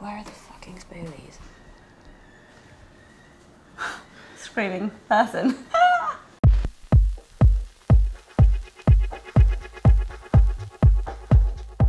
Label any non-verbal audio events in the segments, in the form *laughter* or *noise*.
Where are the fucking spoolies? *sighs* Screaming person. *laughs*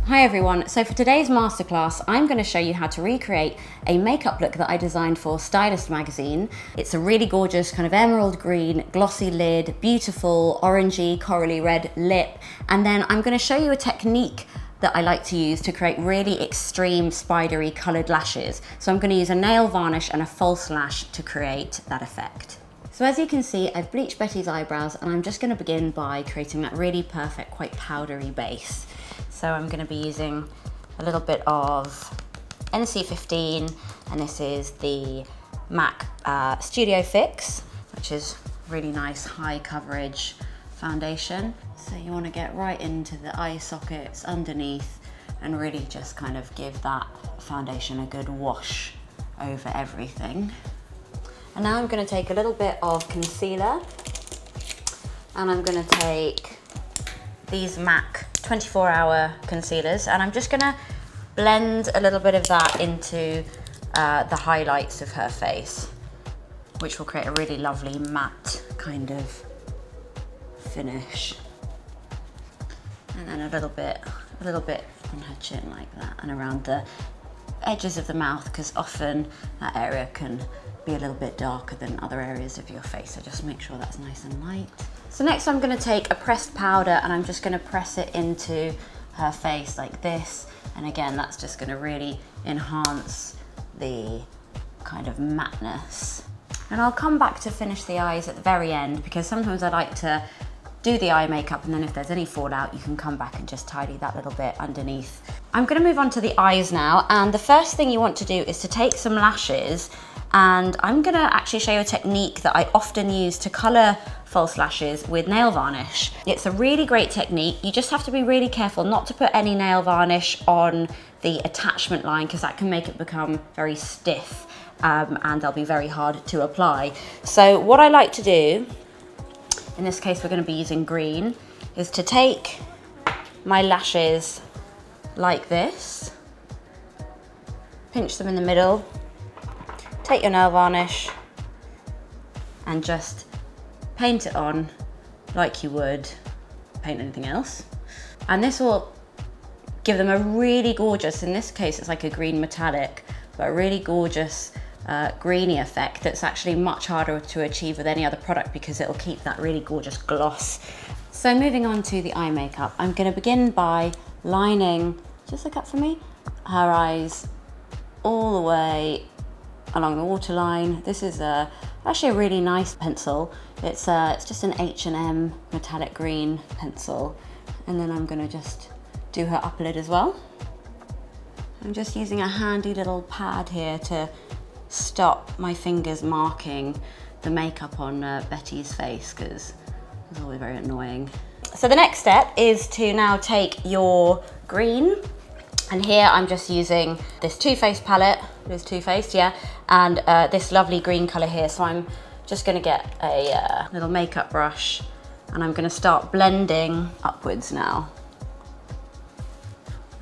Hi everyone, so for today's masterclass, I'm going to show you how to recreate a makeup look that I designed for Stylist magazine. It's a really gorgeous kind of emerald green, glossy lid, beautiful orangey, corally red lip, and then I'm going to show you a technique that I like to use to create really extreme spidery coloured lashes. So I'm going to use a nail varnish and a false lash to create that effect. So as you can see, I've bleached Betty's eyebrows and I'm just going to begin by creating that really perfect, quite powdery base. So I'm going to be using a little bit of NC15 and this is the MAC uh, Studio Fix, which is really nice high coverage foundation. So you want to get right into the eye sockets underneath and really just kind of give that foundation a good wash over everything. And now I'm going to take a little bit of concealer and I'm going to take these MAC 24 hour concealers and I'm just gonna blend a little bit of that into uh, the highlights of her face, which will create a really lovely matte kind of finish. And then a little bit, a little bit on her chin like that and around the edges of the mouth because often that area can be a little bit darker than other areas of your face. So just make sure that's nice and light. So next I'm gonna take a pressed powder and I'm just gonna press it into her face like this. And again, that's just gonna really enhance the kind of matteness. And I'll come back to finish the eyes at the very end because sometimes I like to do the eye makeup and then if there's any fallout, you can come back and just tidy that little bit underneath. I'm gonna move on to the eyes now. And the first thing you want to do is to take some lashes and I'm gonna actually show you a technique that I often use to color false lashes with nail varnish. It's a really great technique. You just have to be really careful not to put any nail varnish on the attachment line because that can make it become very stiff um, and they'll be very hard to apply. So what I like to do, in this case we're gonna be using green, is to take my lashes like this, pinch them in the middle, take your nail varnish and just paint it on like you would paint anything else. And this will give them a really gorgeous, in this case it's like a green metallic, but a really gorgeous uh, greeny effect that's actually much harder to achieve with any other product because it'll keep that really gorgeous gloss. So moving on to the eye makeup, I'm gonna begin by lining, just look up for me, her eyes all the way along the waterline. This is a, actually a really nice pencil. It's, a, it's just an H&M metallic green pencil. And then I'm gonna just do her upper lid as well. I'm just using a handy little pad here to stop my fingers marking the makeup on uh, Betty's face because it's always very annoying. So the next step is to now take your green and here I'm just using this Too Faced palette, it is Too Faced, yeah, and uh, this lovely green color here. So I'm just gonna get a uh, little makeup brush and I'm gonna start blending upwards now.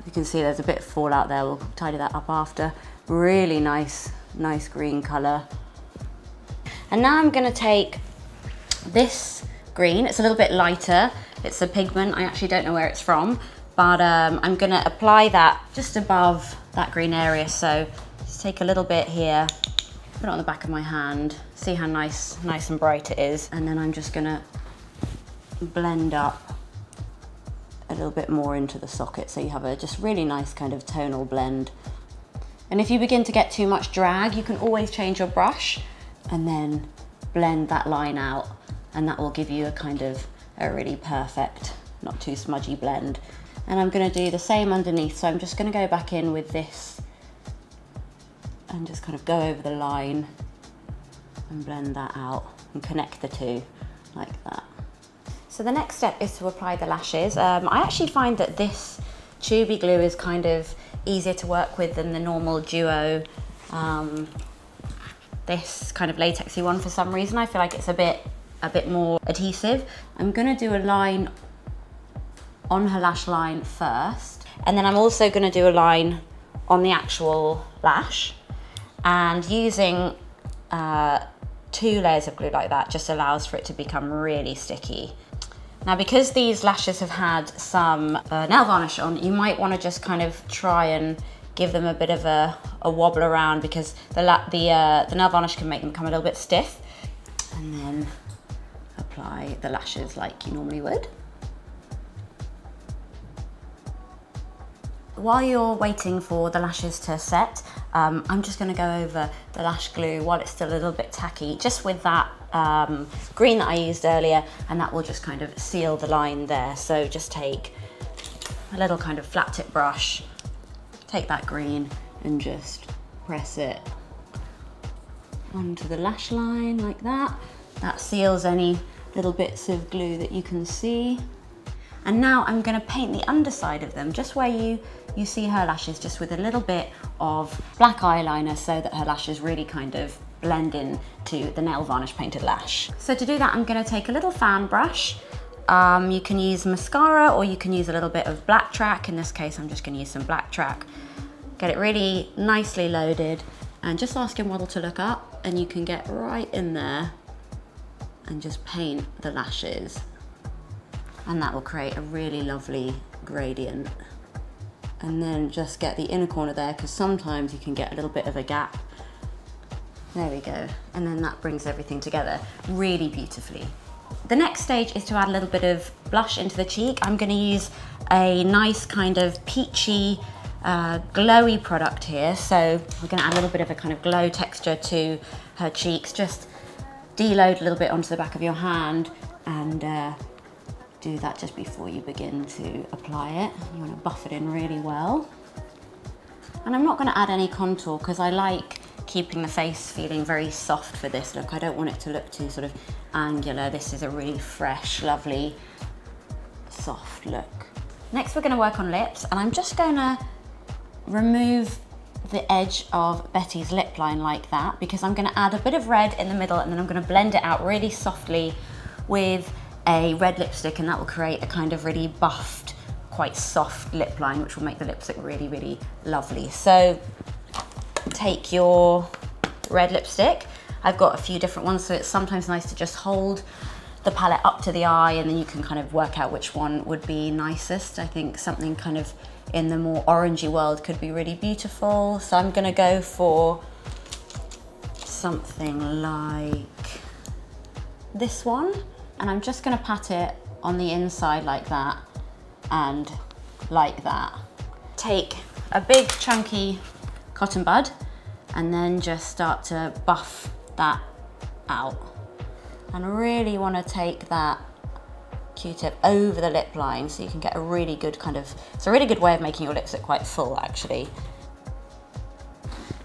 You can see there's a bit of fallout there, we'll tidy that up after. Really nice, nice green color. And now I'm gonna take this green, it's a little bit lighter, it's a pigment, I actually don't know where it's from, but um, I'm gonna apply that just above that green area. So just take a little bit here, put it on the back of my hand, see how nice, nice and bright it is. And then I'm just gonna blend up a little bit more into the socket so you have a just really nice kind of tonal blend. And if you begin to get too much drag, you can always change your brush and then blend that line out and that will give you a kind of a really perfect, not too smudgy blend and I'm going to do the same underneath so I'm just going to go back in with this and just kind of go over the line and blend that out and connect the two like that. So the next step is to apply the lashes. Um, I actually find that this tubey glue is kind of easier to work with than the normal duo um, this kind of latexy one for some reason. I feel like it's a bit a bit more adhesive. I'm gonna do a line on her lash line first. And then I'm also gonna do a line on the actual lash and using uh, two layers of glue like that just allows for it to become really sticky. Now because these lashes have had some uh, nail varnish on, you might want to just kind of try and give them a bit of a, a wobble around because the, the, uh, the nail varnish can make them come a little bit stiff. And then apply the lashes like you normally would. While you're waiting for the lashes to set, um, I'm just gonna go over the lash glue while it's still a little bit tacky, just with that um, green that I used earlier, and that will just kind of seal the line there. So just take a little kind of flat tip brush, take that green and just press it onto the lash line like that. That seals any little bits of glue that you can see. And now I'm gonna paint the underside of them, just where you, you see her lashes, just with a little bit of black eyeliner so that her lashes really kind of blend in to the nail varnish painted lash. So to do that, I'm gonna take a little fan brush. Um, you can use mascara or you can use a little bit of black track. In this case, I'm just gonna use some black track. Get it really nicely loaded and just ask your model to look up and you can get right in there and just paint the lashes and that will create a really lovely gradient. And then just get the inner corner there because sometimes you can get a little bit of a gap. There we go. And then that brings everything together really beautifully. The next stage is to add a little bit of blush into the cheek. I'm going to use a nice kind of peachy uh, glowy product here. So we're going to add a little bit of a kind of glow texture to her cheeks. Just deload a little bit onto the back of your hand and uh, do that just before you begin to apply it. You want to buff it in really well. And I'm not going to add any contour because I like keeping the face feeling very soft for this look. I don't want it to look too sort of angular. This is a really fresh, lovely, soft look. Next we're going to work on lips and I'm just going to remove the edge of Betty's lip line like that because I'm going to add a bit of red in the middle and then I'm going to blend it out really softly with a red lipstick and that will create a kind of really buffed, quite soft lip line, which will make the lips look really, really lovely. So take your red lipstick. I've got a few different ones, so it's sometimes nice to just hold the palette up to the eye and then you can kind of work out which one would be nicest. I think something kind of in the more orangey world could be really beautiful. So I'm gonna go for something like this one and I'm just gonna pat it on the inside like that and like that. Take a big chunky cotton bud and then just start to buff that out. And really wanna take that Q-tip over the lip line so you can get a really good kind of, it's a really good way of making your lips look quite full actually.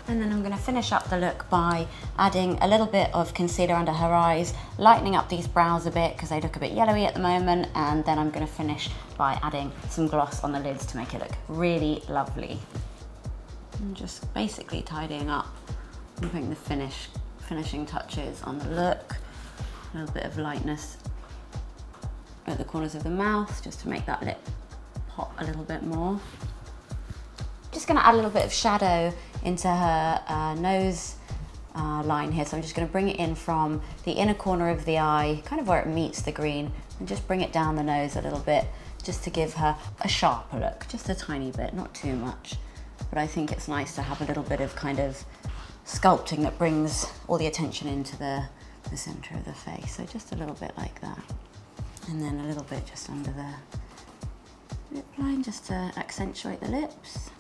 And then I'm gonna finish up the look by adding a little bit of concealer under her eyes, lightening up these brows a bit because they look a bit yellowy at the moment. And then I'm gonna finish by adding some gloss on the lids to make it look really lovely. And just basically tidying up and putting the finish, finishing touches on the look. A little bit of lightness at the corners of the mouth just to make that lip pop a little bit more. Just gonna add a little bit of shadow into her uh, nose uh, line here. So I'm just gonna bring it in from the inner corner of the eye, kind of where it meets the green, and just bring it down the nose a little bit, just to give her a sharper look, just a tiny bit, not too much. But I think it's nice to have a little bit of kind of sculpting that brings all the attention into the, the center of the face. So just a little bit like that. And then a little bit just under the lip line, just to accentuate the lips.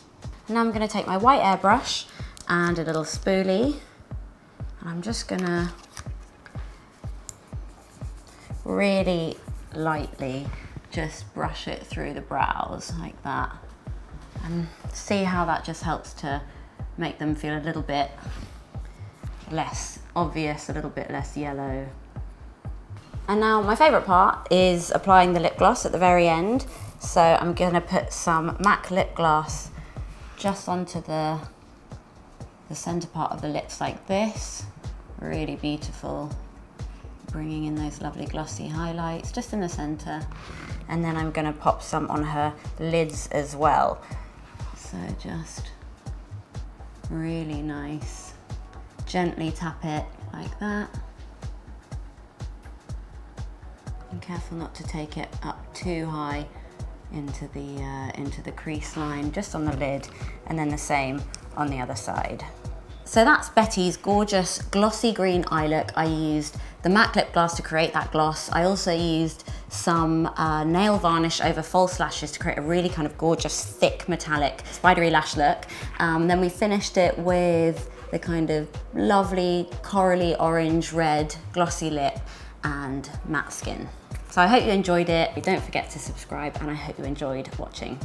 Now I'm gonna take my white airbrush and a little spoolie and I'm just gonna really lightly just brush it through the brows like that and see how that just helps to make them feel a little bit less obvious, a little bit less yellow. And now my favorite part is applying the lip gloss at the very end. So I'm gonna put some MAC lip gloss just onto the, the center part of the lips like this. Really beautiful. Bringing in those lovely glossy highlights just in the center. And then I'm gonna pop some on her lids as well. So just Really nice. Gently tap it like that. And careful not to take it up too high into the, uh, into the crease line, just on the lid, and then the same on the other side. So that's Betty's gorgeous glossy green eye look. I used the MAC lip gloss to create that gloss. I also used some uh, nail varnish over false lashes to create a really kind of gorgeous, thick, metallic, spidery lash look. Um, then we finished it with the kind of lovely corally orange red glossy lip and matte skin. So I hope you enjoyed it. Don't forget to subscribe and I hope you enjoyed watching.